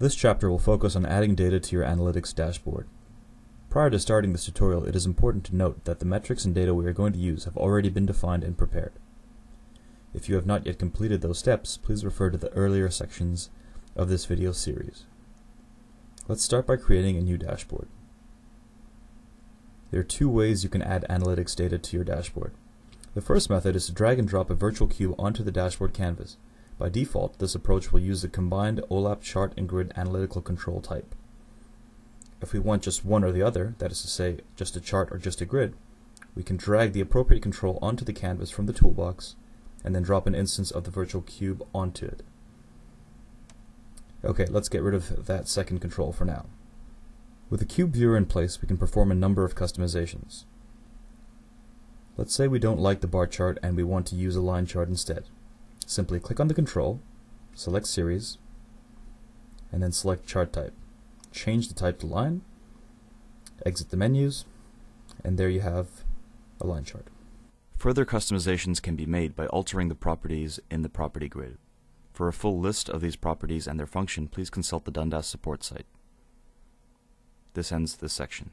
This chapter will focus on adding data to your analytics dashboard. Prior to starting this tutorial, it is important to note that the metrics and data we are going to use have already been defined and prepared. If you have not yet completed those steps, please refer to the earlier sections of this video series. Let's start by creating a new dashboard. There are two ways you can add analytics data to your dashboard. The first method is to drag and drop a virtual cube onto the dashboard canvas. By default, this approach will use the combined OLAP chart and grid analytical control type. If we want just one or the other, that is to say, just a chart or just a grid, we can drag the appropriate control onto the canvas from the toolbox and then drop an instance of the virtual cube onto it. Okay, let's get rid of that second control for now. With the cube viewer in place, we can perform a number of customizations. Let's say we don't like the bar chart and we want to use a line chart instead. Simply click on the control, select series, and then select chart type. Change the type to line, exit the menus, and there you have a line chart. Further customizations can be made by altering the properties in the property grid. For a full list of these properties and their function, please consult the Dundas support site. This ends this section.